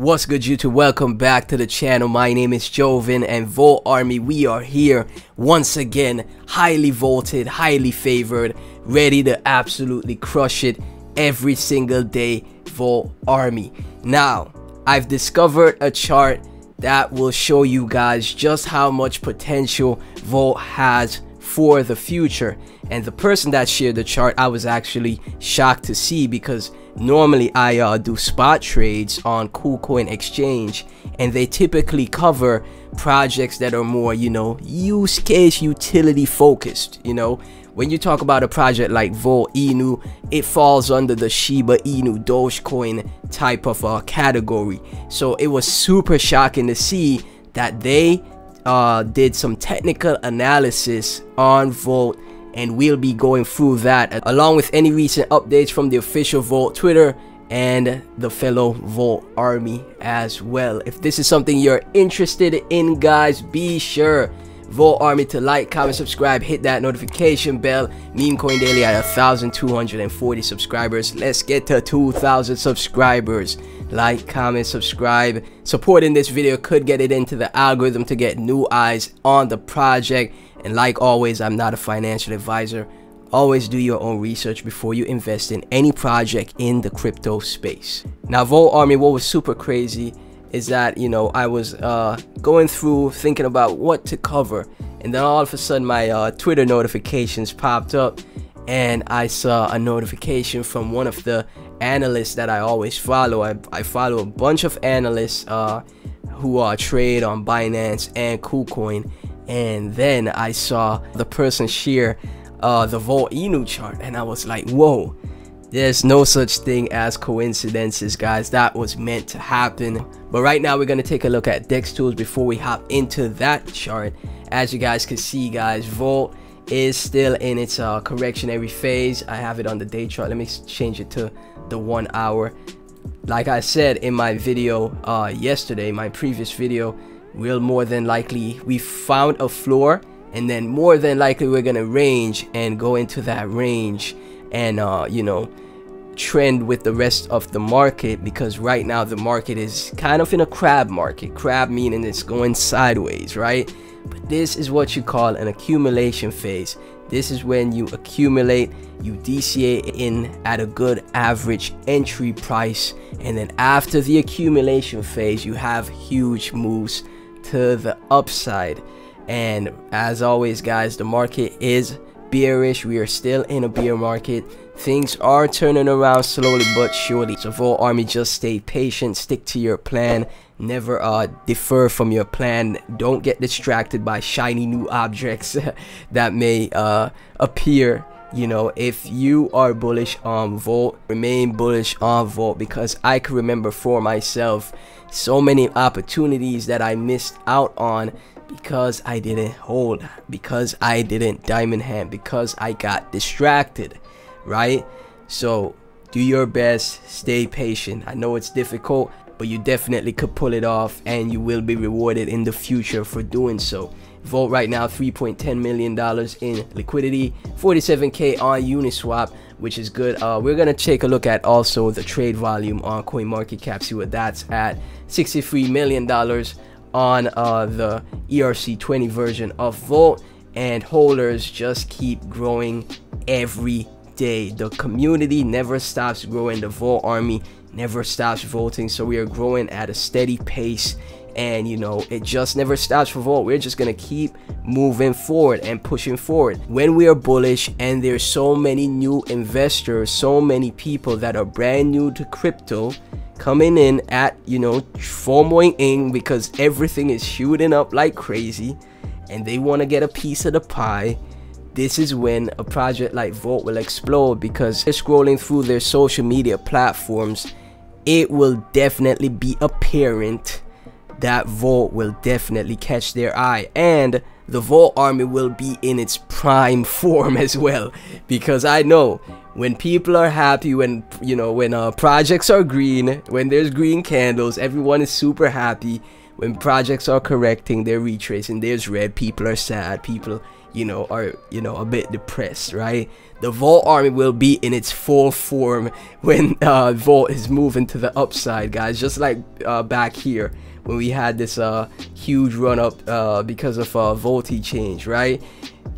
What's good YouTube? Welcome back to the channel. My name is Joven and Volt Army. We are here once again, highly voted, highly favored, ready to absolutely crush it every single day Volt Army. Now, I've discovered a chart that will show you guys just how much potential Volt has for the future. And the person that shared the chart, I was actually shocked to see because normally I uh, do spot trades on KuCoin Exchange and they typically cover projects that are more, you know, use case utility focused, you know. When you talk about a project like Volt Inu, it falls under the Shiba Inu Dogecoin type of uh, category. So it was super shocking to see that they uh, did some technical analysis on Volt and we'll be going through that along with any recent updates from the official Volt Twitter and the fellow Volt Army as well. If this is something you're interested in guys, be sure Volt Army to like, comment, subscribe, hit that notification bell. Meme Coin Daily at 1,240 subscribers. Let's get to 2,000 subscribers. Like, comment, subscribe. Supporting this video could get it into the algorithm to get new eyes on the project. And like always, I'm not a financial advisor. Always do your own research before you invest in any project in the crypto space. Now, Volt Army, what was super crazy is that you know I was uh, going through thinking about what to cover. And then all of a sudden my uh, Twitter notifications popped up and I saw a notification from one of the analysts that I always follow. I, I follow a bunch of analysts uh, who are trade on Binance and KuCoin. And then I saw the person share uh, the Volt Inu chart and I was like whoa there's no such thing as coincidences, guys. That was meant to happen. But right now, we're going to take a look at DEX tools before we hop into that chart. As you guys can see, guys, Volt is still in its uh, correctionary phase. I have it on the day chart. Let me change it to the one hour. Like I said in my video uh, yesterday, my previous video, we'll more than likely, we found a floor and then more than likely we're going to range and go into that range and uh, you know trend with the rest of the market because right now the market is kind of in a crab market. Crab meaning it's going sideways right? But this is what you call an accumulation phase. This is when you accumulate you DCA in at a good average entry price and then after the accumulation phase you have huge moves to the upside. And as always guys the market is bearish. We are still in a bear market. Things are turning around slowly but surely. So Volt Army, just stay patient. Stick to your plan. Never uh, defer from your plan. Don't get distracted by shiny new objects that may uh, appear you know if you are bullish on volt remain bullish on volt because i can remember for myself so many opportunities that i missed out on because I didn't hold, because I didn't diamond hand, because I got distracted, right? So do your best, stay patient. I know it's difficult, but you definitely could pull it off and you will be rewarded in the future for doing so. Volt right now $3.10 million in liquidity, 47k on Uniswap, which is good. Uh, we're gonna take a look at also the trade volume on CoinMarketCap, see what that's at. $63 million on uh, the ERC20 version of Volt and holders just keep growing every day. The community never stops growing. The Volt army never stops voting. So we are growing at a steady pace and you know it just never stops for Volt. We're just gonna keep moving forward and pushing forward. When we are bullish and there's so many new investors, so many people that are brand new to crypto coming in at you know FOMOing in because everything is shooting up like crazy and they want to get a piece of the pie. This is when a project like Volt will explode because they're scrolling through their social media platforms. It will definitely be apparent that Volt will definitely catch their eye. And the Volt army will be in its prime form as well. Because I know when people are happy when you know when uh, projects are green when there's green candles everyone is super happy. When projects are correcting they're retracing. There's red people are sad people you know are you know a bit depressed right? The Volt army will be in its full form when uh, Volt is moving to the upside guys. Just like uh, back here when we had this uh, huge run up uh, because of uh, Volti change right?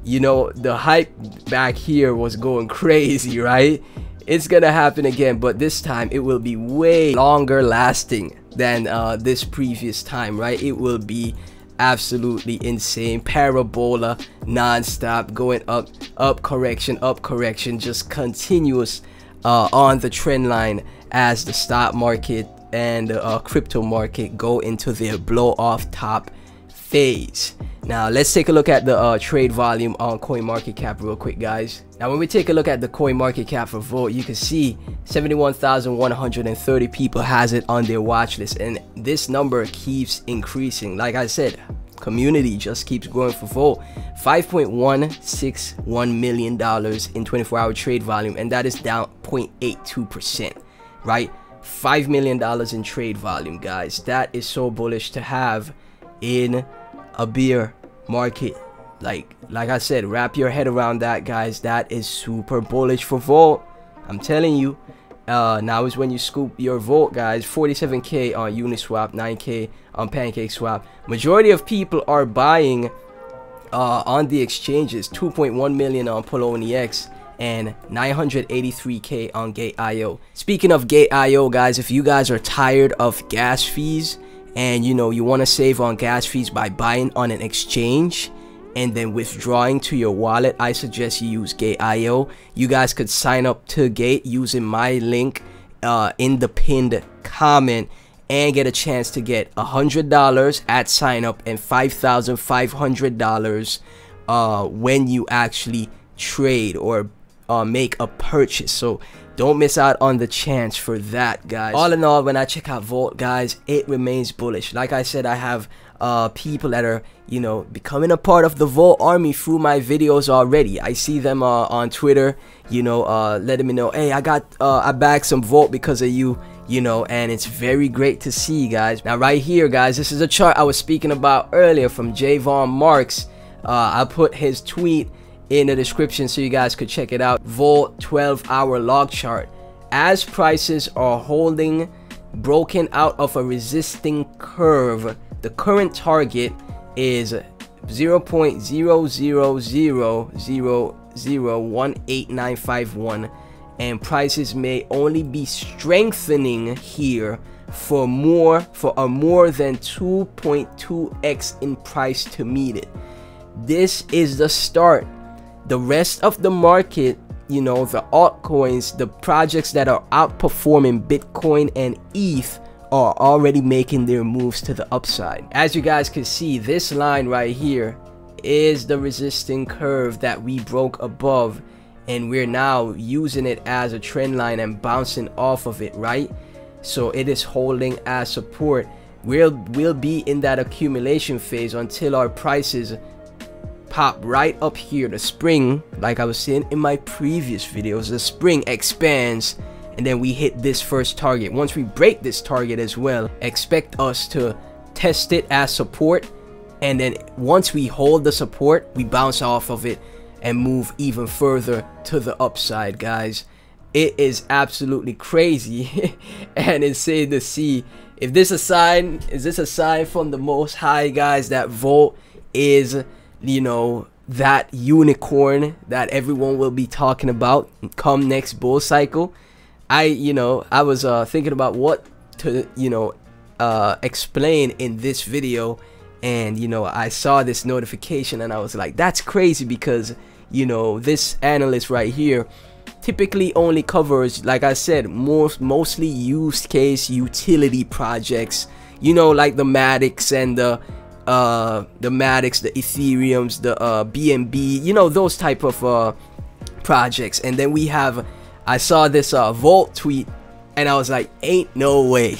You know the hype back here was going crazy right? It's gonna happen again but this time it will be way longer lasting than uh, this previous time right? It will be absolutely insane. Parabola non-stop going up up correction up correction just continuous uh, on the trend line as the stock market and the uh, crypto market go into their blow off top phase now let's take a look at the uh, trade volume on CoinMarketCap real quick guys. Now when we take a look at the CoinMarketCap for Volt, you can see 71,130 people has it on their watch list and this number keeps increasing. Like I said, community just keeps growing for Volt. 5.161 million dollars in 24 hour trade volume and that is down 0.82%, right? 5 million dollars in trade volume guys. That is so bullish to have in a beer market. Like like i said wrap your head around that guys. That is super bullish for volt. I'm telling you. Uh now is when you scoop your volt guys. 47k on uniswap 9k on pancake swap. Majority of people are buying uh on the exchanges. 2.1 million on poloniex and 983k on gate.io speaking of gate.io guys if you guys are tired of gas fees and you know you want to save on gas fees by buying on an exchange and then withdrawing to your wallet i suggest you use gate.io you guys could sign up to gate using my link uh, in the pinned comment and get a chance to get a hundred dollars at sign up and five thousand five hundred dollars uh, when you actually trade or uh, make a purchase so don't miss out on the chance for that, guys. All in all, when I check out Volt, guys, it remains bullish. Like I said, I have uh, people that are, you know, becoming a part of the Volt army through my videos already. I see them uh, on Twitter, you know, uh, letting me know, hey, I got, uh, I bagged some Volt because of you, you know, and it's very great to see, guys. Now, right here, guys, this is a chart I was speaking about earlier from Javon Marks. Uh, I put his tweet in the description so you guys could check it out. Volt 12 hour log chart. As prices are holding broken out of a resisting curve, the current target is 0.000001891 and prices may only be strengthening here for more for a more than 2.2x in price to meet it. This is the start the rest of the market you know the altcoins the projects that are outperforming bitcoin and eth are already making their moves to the upside. As you guys can see this line right here is the resisting curve that we broke above and we're now using it as a trend line and bouncing off of it right? So it is holding as support. We'll we'll be in that accumulation phase until our prices pop right up here. The spring like I was saying in my previous videos the spring expands and then we hit this first target. Once we break this target as well expect us to test it as support and then once we hold the support we bounce off of it and move even further to the upside guys. It is absolutely crazy and insane to see. If this a sign is this a sign from the most high guys that Volt is you know, that unicorn that everyone will be talking about come next bull cycle. I, you know, I was uh, thinking about what to, you know, uh, explain in this video. And, you know, I saw this notification and I was like, that's crazy because, you know, this analyst right here typically only covers, like I said, most mostly use case utility projects. You know, like the Matic and the uh, the Matics, the Ethereums, the uh, BNB, you know, those type of uh, projects. And then we have, I saw this uh, Volt tweet and I was like, ain't no way.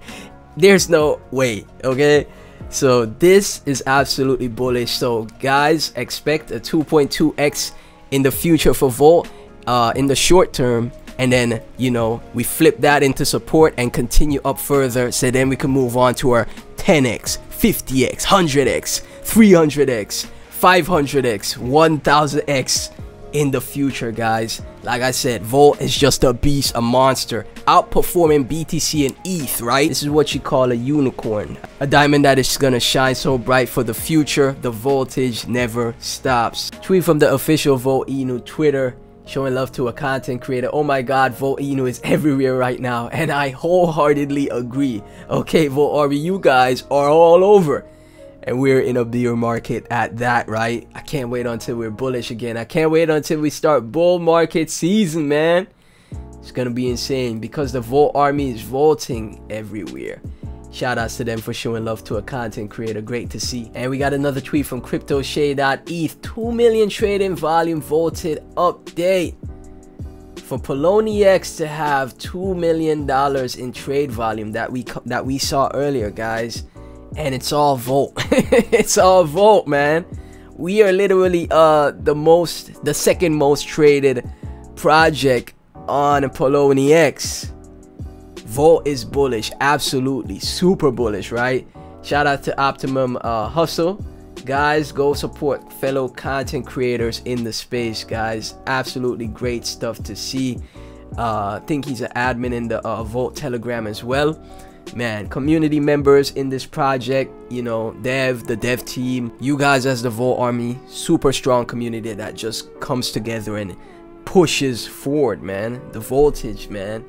There's no way, okay? So this is absolutely bullish. So guys, expect a 2.2x in the future for Volt uh, in the short term. And then, you know, we flip that into support and continue up further. So then we can move on to our 10x, 50x, 100x, 300x, 500x, 1000x in the future, guys. Like I said, Volt is just a beast, a monster, outperforming BTC and ETH, right? This is what you call a unicorn, a diamond that is gonna shine so bright for the future. The voltage never stops. Tweet from the official Volt Inu Twitter showing love to a content creator. Oh my god, Volt Inu is everywhere right now, and I wholeheartedly agree. Okay, Volt Army, you guys are all over and we're in a bear market at that, right? I can't wait until we're bullish again. I can't wait until we start bull market season, man. It's gonna be insane because the Volt army is vaulting everywhere. Shout outs to them for showing love to a content creator. Great to see. And we got another tweet from CryptoShay.eth. 2 million trading volume vaulted update. For Poloniex to have $2 million in trade volume that we that we saw earlier, guys and it's all Volt. it's all Volt, man. We are literally uh the most, the second most traded project on Poloniex. Volt is bullish, absolutely super bullish, right? Shout out to Optimum uh, Hustle. Guys, go support fellow content creators in the space, guys. Absolutely great stuff to see. Uh, I think he's an admin in the uh, Volt Telegram as well man community members in this project you know dev the dev team you guys as the Volt army super strong community that just comes together and pushes forward man the voltage man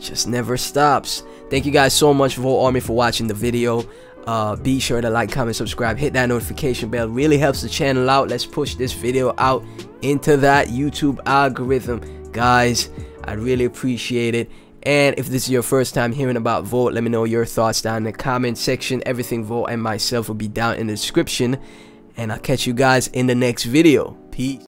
just never stops thank you guys so much Volt army for watching the video uh, be sure to like comment subscribe hit that notification bell really helps the channel out let's push this video out into that youtube algorithm guys i really appreciate it and if this is your first time hearing about Volt, let me know your thoughts down in the comment section. Everything Volt and myself will be down in the description. And I'll catch you guys in the next video. Peace.